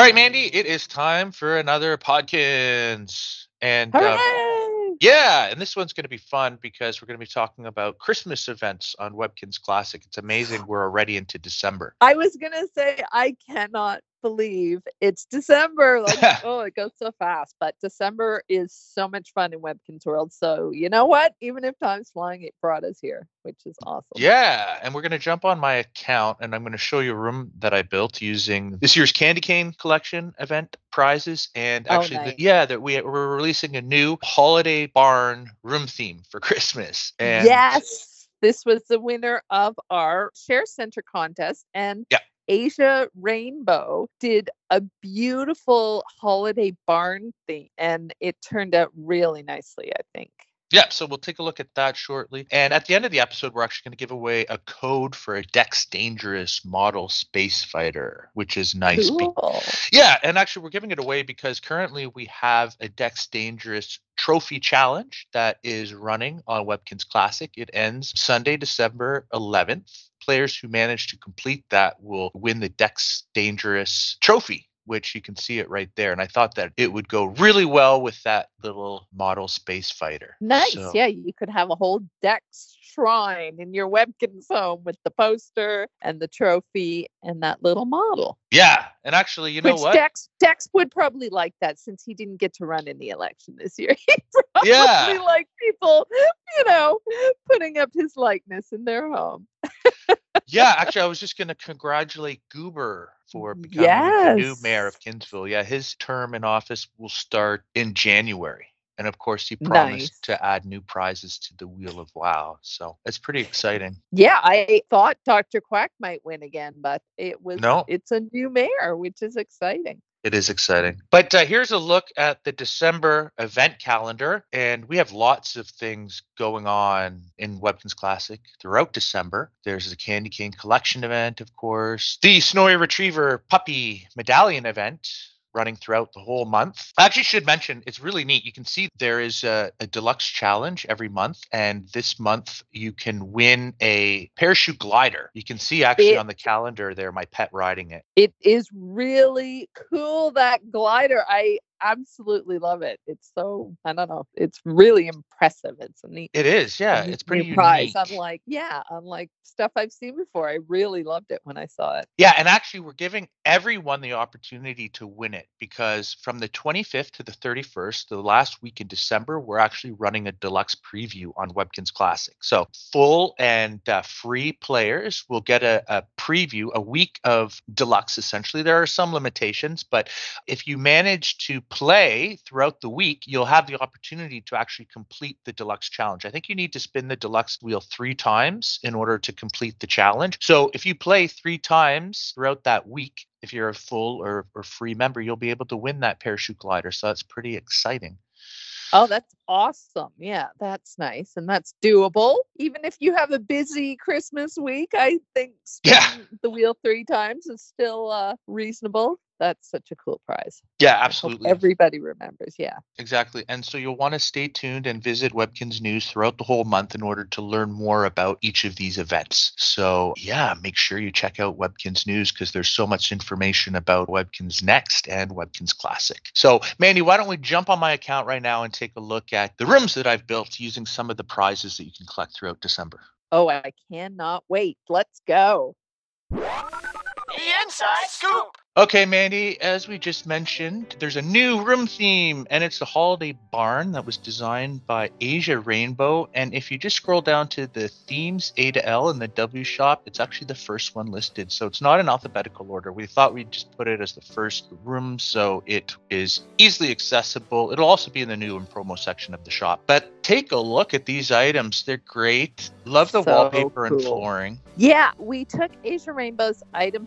All right, Mandy, it is time for another Podkinz. And um, yeah, and this one's going to be fun because we're going to be talking about Christmas events on Webkinz Classic. It's amazing we're already into December. I was gonna say I cannot believe it's December. Like, oh, it goes so fast. But December is so much fun in Webkinz World. So you know what? Even if time's flying, it brought us here, which is awesome. Yeah, and we're going to jump on my account and I'm going to show you a room that I built using this year's Candy Cane Collection event prizes. And Oh, actually, the- yeah, that we, we're releasing a new holiday barn room theme for Christmas. And yes, this was the winner of our Share Center contest, and Yeah. Asia Rainbow did a beautiful holiday barn theme, and it turned out really nicely. I think. Yeah, so we'll take a look at that shortly. And at the end of the episode, we're actually going to give away a code for a Dex Dangerous model space fighter, which is nice. Cool. yeah, and actually, we're giving it away because currently we have a Dex Dangerous trophy challenge that is running on Webkinz Classic. It ends Sunday, December 11th. Players who manage to complete that will win the Dex Dangerous trophy. Which you can see it right there. And I thought that it would go really well with that little model space fighter. Nice. So- Yeah, you could have a whole Dex shrine in your Webkinz home with the poster and the trophy and that little model. Yeah, and actually, you know Which what? Dex Dex would probably like that since he didn't get to run in the election this year. He probably Yeah. like people, you know, putting up his likeness in their home. yeah, actually, I was just going to congratulate Goober for mm, becoming the new mayor of Kinzville. Yeah, his term in office will start in January. And of course, he promised Nice. to add new prizes to the Wheel of Wow. So it's pretty exciting. Yeah, I thought Dr. Quack might win again, but it was No. it's a new mayor, which is exciting. It is exciting. But uh, here's a look at the December event calendar. And we have lots of things going on in Webkinz Classic throughout December. There's the Candy Cane Collection event, of course, the Snowy Retriever Puppy Medallion event. Running throughout the whole month. I actually should mention it's really neat. You can see there is a, a deluxe challenge every month, and this month you can win a parachute glider. You can see actually It- on the calendar there my pet riding it. It is really cool that glider. I absolutely love it. It's so I don't know. It's really impressive. It's a neat It is, yeah. It's pretty prize. unique. Unlike yeah, I'm like stuff I've seen before. I really loved it when I saw it. Yeah, and actually, we're giving everyone the opportunity to win it because from the 25th to the 31st, the last week in December, we're actually running a deluxe preview on Webkinz Classic. So, full and uh, free players will get a, a preview, a week of deluxe essentially. There are some limitations, but if you manage to play throughout the week, you'll have the opportunity to actually complete the deluxe challenge. I think you need to spin the deluxe wheel three times in order to complete the challenge. So if you play three times throughout that week, if you're a full or, or free member, you'll be able to win that parachute glider. So that's pretty exciting. Oh, that's awesome. Yeah, that's nice. And that's doable. Even if you have a busy Christmas week, I think Yeah. spinning the wheel three times is still uh, reasonable. That's such a cool prize. Yeah, absolutely. Everybody remembers. Yeah. Exactly. And so you'll want to stay tuned and visit Webkinz News throughout the whole month in order to learn more about each of these events. So, yeah, make sure you check out Webkinz News because there's so much information about Webkinz Next and Webkinz Classic. So, Mandy, why don't we jump on my account right now and take a look at the rooms that I've built using some of the prizes that you can collect throughout December? Oh, I cannot wait. Let's go. The inside scoop. Okay, Mandy, as we just mentioned, there's a new room theme, and it's the holiday barn that was designed by Asia Rainbow. And if you just scroll down to the themes A to L in the W shop, it's actually the first one listed. So it's not in alphabetical order. We thought we'd just put it as the first room so it is easily accessible. It'll also be in the new and promo section of the shop. But take a look at these items. They're great. Love the So wallpaper and flooring. Yeah, we took Asia Rainbow's item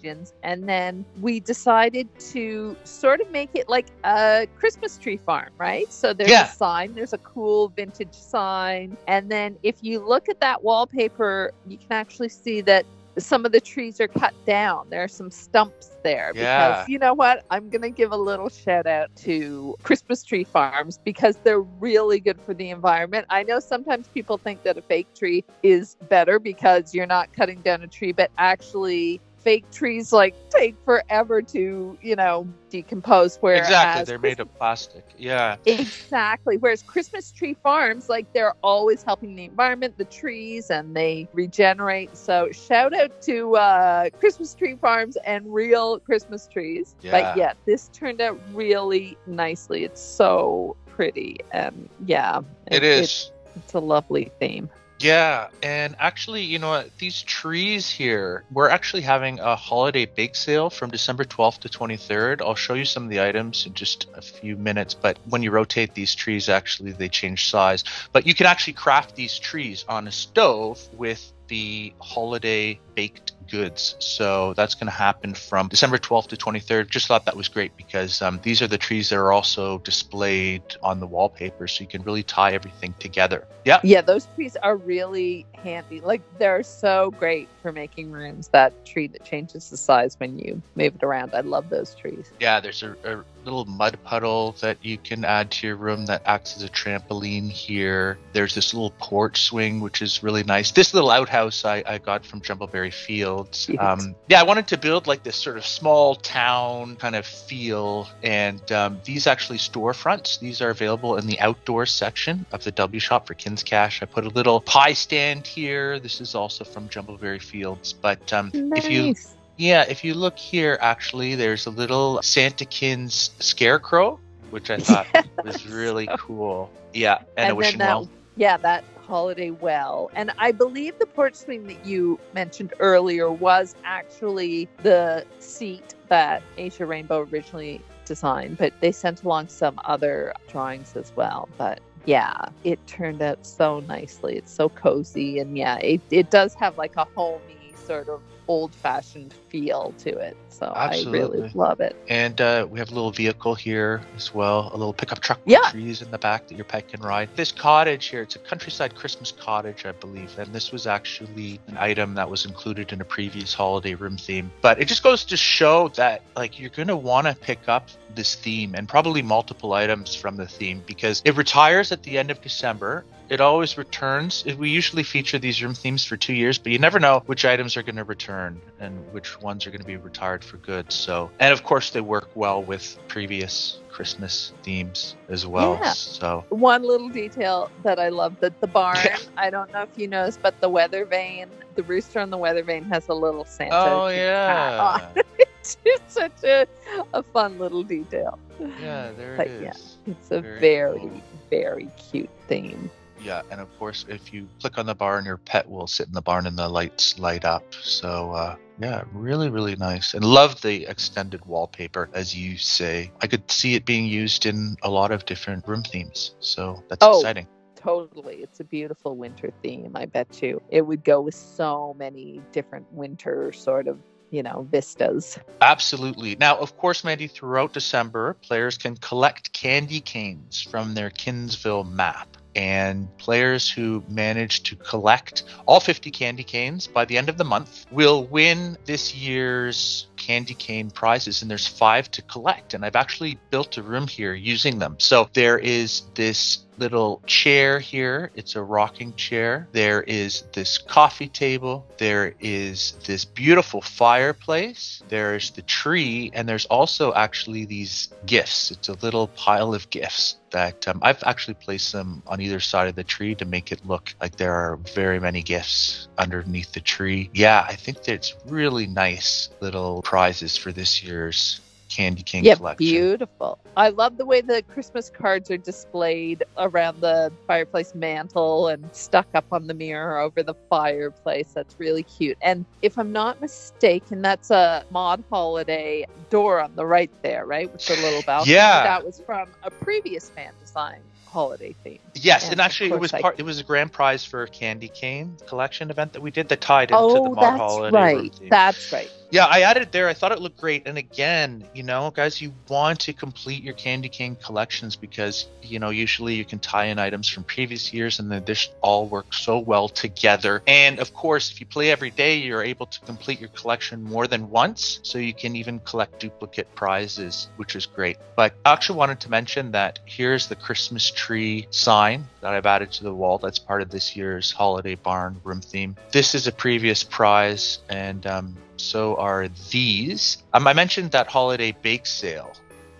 suggestions and then we decided to sort of make it like a Christmas tree farm, right? So there's Yeah. a sign, there's a cool vintage sign. And then if you look at that wallpaper, you can actually see that some of the trees are cut down. There are some stumps there Yeah. because you know what? I'm going to give a little shout out to Christmas tree farms because they're really good for the environment. I know sometimes people think that a fake tree is better because you're not cutting down a tree, but actually fake trees like take forever to, you know, decompose. Whereas exactly, they're made of plastic. Yeah. Exactly. Whereas Christmas tree farms, like they're always helping the environment, the trees, and they regenerate. So shout out to uh, Christmas tree farms and real Christmas trees. Yeah. But yeah, this turned out really nicely. It's so pretty, and yeah, It is. It's a lovely theme. Yeah, and actually, you know what? These trees here, we're actually having a holiday bake sale from December 12th to 23rd. I'll show you some of the items in just a few minutes, but when you rotate these trees, actually, they change size. But you can actually craft these trees on a stove with the holiday baked goods. So that's going to happen from December 12th to 23rd. Just thought that was great because um, these are the trees that are also displayed on the wallpaper, so you can really tie everything together. Yeah. Yeah, those trees are really handy. Like they're so great for making rooms. That tree that changes the size when you move it around. I love those trees. Yeah, there's a, a little mud puddle that you can add to your room that acts as a trampoline here. There's this little porch swing, which is really nice. This little outhouse I, I got from Jumbleberry Fields. Um, yeah, I wanted to build like this sort of small town kind of feel. And um, these actually storefronts, these are available in the outdoor section of the W Shop for KinzCash. I put a little pie stand here. This is also from Jumbleberry Fields. But um, if you Nice. Yeah, if you look here, actually, there's a little Santakins scarecrow, which I thought was really cool. Yeah, and, a And wishing that, well. yeah, that holiday well. And I believe the porch swing that you mentioned earlier was actually the seat that Asia Rainbow originally designed, but they sent along some other drawings as well. But yeah, it turned out so nicely. It's so cozy. And yeah, it, it does have like a homey sort of old fashioned feel to it. So I really love it. And uh, we have a little vehicle here as well, a little pickup truck with Yeah. trees in the back that your pet can ride. This cottage here, it's a countryside Christmas cottage, I believe, and this was actually an item that was included in a previous holiday room theme. But it just goes to show that like you're gonna want to pick up this theme and probably multiple items from the theme because it retires at the end of December. It always returns. We usually feature these room themes for two years, but you never know which items are going to return and which ones are going to be retired for good. So, and of course, they work well with previous Christmas themes as well. Yeah. So, one little detail that I love that the barn, Yeah. I don't know if you noticed, but the weather vane, the rooster on the weather vane has a little Santa. oh yeah. It's such a, a fun little detail. yeah, there But it yeah. is. It's a Very very, cool. very cute theme. Yeah, and of course, if you click on the barn, your pet will sit in the barn and the lights light up. So, uh, yeah, really, really nice. And love the extended wallpaper, as you say. I could see it being used in a lot of different room themes. So that's Oh. exciting. Totally. It's a beautiful winter theme, I bet you. It would go with so many different winter sort of, you know, vistas. Absolutely. Now, of course, Mandy, throughout December, players can collect candy canes from their Kinzville map. And players who manage to collect all 50 candy canes by the end of the month will win this year's candy cane prizes. And there's five to collect. And I've actually built a room here using them. So there is this little chair here. It's a rocking chair. There is this coffee table. There is this beautiful fireplace. There's the tree. And there's also actually these gifts. It's a little pile of gifts that um, I've actually placed them on either side of the tree to make it look like there are very many gifts underneath the tree. Yeah, I think that it's really nice little prizes for this year's candy cane yeah, collection. beautiful. I love the way the Christmas cards are displayed around the fireplace mantle and stuck up on the mirror over the fireplace. That's really cute. And if I'm not mistaken, that's a mod holiday door on the right there, right? With the little balcony. Yeah. That was from a previous fan design holiday theme. Yes, And and actually, it was part. It was a grand prize for a candy cane collection event that we did that tied into the Oh, mod that's holiday room right. theme. That's right. Yeah, I added there. I thought it looked great. And again, you know, guys, you want to complete your candy cane collections because, you know, usually you can tie in items from previous years and then this all works so well together. And of course, if you play every day, you're able to complete your collection more than once. So you can even collect duplicate prizes, which is great. But I actually wanted to mention that here's the Christmas tree sign that I've added to the wall. That's part of this year's holiday barn room theme. This is a previous prize and um, So are these. Um, I mentioned that holiday bake sale.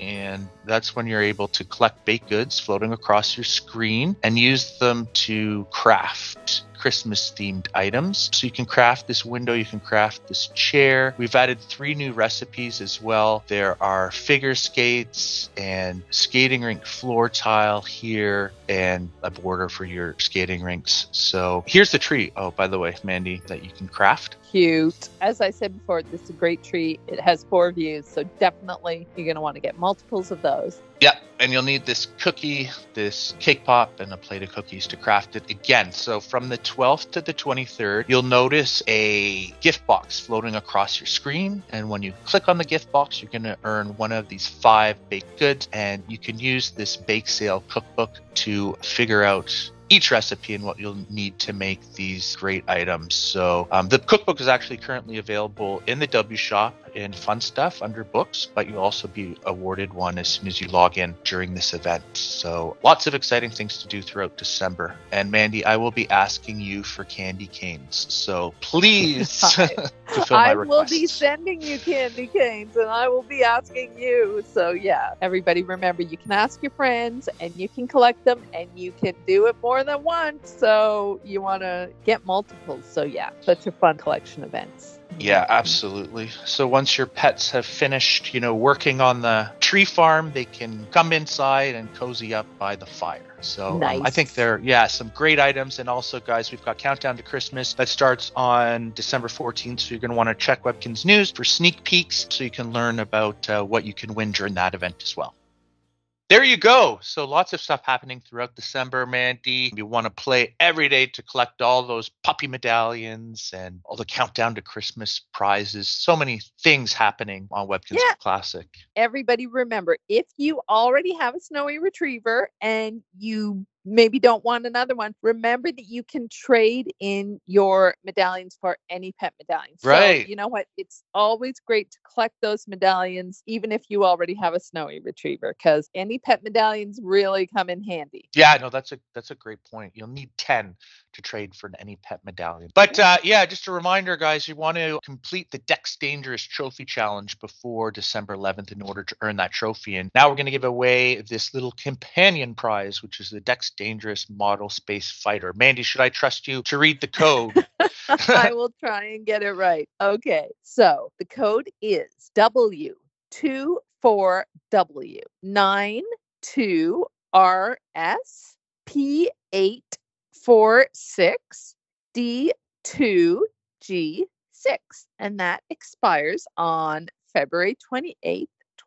And that's when you're able to collect baked goods floating across your screen and use them to craft Christmas themed items. So you can craft this window, you can craft this chair. We've added three new recipes as well. There are figure skates and skating rink floor tile here and a border for your skating rinks. So here's the tree. Oh, by the way, Mandy, that you can craft. Cute. As I said before, this is a great tree. It has four views, so definitely you're going to want to get multiples of those. Yep, and you'll need this cookie, this cake pop, and a plate of cookies to craft it again. So from the 12th to the 23rd, you'll notice a gift box floating across your screen. And when you click on the gift box, you're going to earn one of these five baked goods. And you can use this bake sale cookbook to figure out each recipe and what you'll need to make these great items. So um, the cookbook is actually currently available in the W Shop in Fun Stuff under Books, but you'll also be awarded one as soon as you log in during this event. So lots of exciting things to do throughout December. And Mandy, I will be asking you for candy canes. So please fulfill my I will be sending you candy canes and I will be asking you. So, yeah, everybody remember you can ask your friends and you can collect them and you can do it more than once. So, you want to get multiples. So, yeah, such a fun collection of events. Yeah, absolutely. So once your pets have finished, you know, working on the tree farm, they can come inside and cozy up by the fire. So um, I think they're yeah some great items, and also guys, we've got countdown to Christmas that starts on December 14th. So you're going to want to check Webkinz News for sneak peeks, so you can learn about uh, what you can win during that event as well. There you go. So lots of stuff happening throughout December, Mandy. You want to play every day to collect all those puppy medallions and all the countdown to Christmas prizes. So many things happening on Webkinz Yeah. Classic. everybody remember if you already have a snowy retriever and you maybe don't want another one remember that you can trade in your medallions for any pet medallion Right. so you know what it's always great to collect those medallions even if you already have a snowy retriever because any pet medallions really come in handy Yeah, no, that's a that's a great point. You'll need ten to trade for any pet medallion. But uh, yeah, just a reminder, guys, you want to complete the Dex Dangerous Trophy Challenge before December 11th in order to earn that trophy. And now we're going to give away this little companion prize, which is the Dex Dangerous Model Space Fighter. Mandy, should I trust you to read the code? I will try and get it right. Okay. So the code is W24W 92RS P846 D2G6. And that expires on February 28th,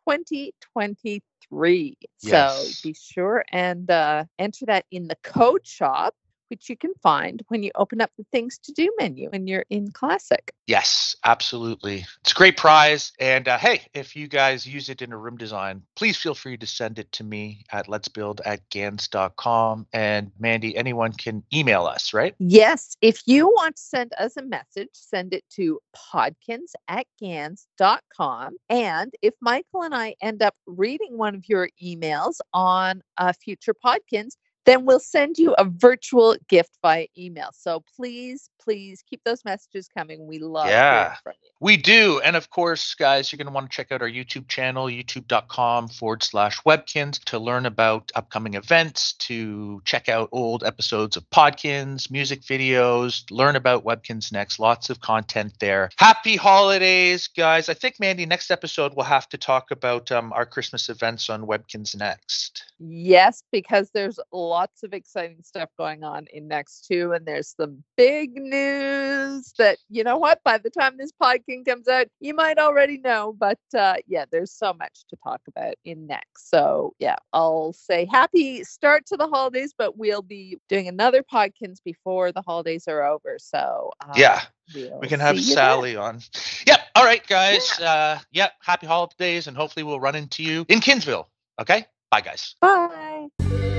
2023. Yes. So be sure and uh, enter that in the code shop which you can find when you open up the things to do menu when you're in Classic. Yes, absolutely. It's a great prize. And uh, hey, if you guys use it in a room design, please feel free to send it to me at let's build at ganz.com. And Mandy, anyone can email us, right? Yes, if you want to send us a message, send it to podkinz at ganz.com. And if Michael and I end up reading one of your emails on a future Podkinz, then we'll send you a virtual gift via email. So please, please keep those messages coming. We love hearing Yeah. from you. We do. And of course, guys, you're going to want to check out our YouTube channel, youtube.com forward slash webkinz, to learn about upcoming events, to check out old episodes of Podkinz, music videos, learn about Webkinz Next. Lots of content there. Happy holidays, guys. I think, Mandy, next episode we'll have to talk about um, our Christmas events on Webkins Next. Yes, because there's lots of exciting stuff going on in next two, and there's some big news that you know what. By the time this podcast comes out, you might already know. But uh, yeah, there's so much to talk about in next. So yeah, I'll say happy start to the holidays, but we'll be doing another podcast before the holidays are over. So uh, yeah. we'll We can have you then. Sally on. Yep. All right, guys. Uh, yep. Happy holidays, and hopefully we'll run into you in Kinzville. Okay. Bye, guys. Bye.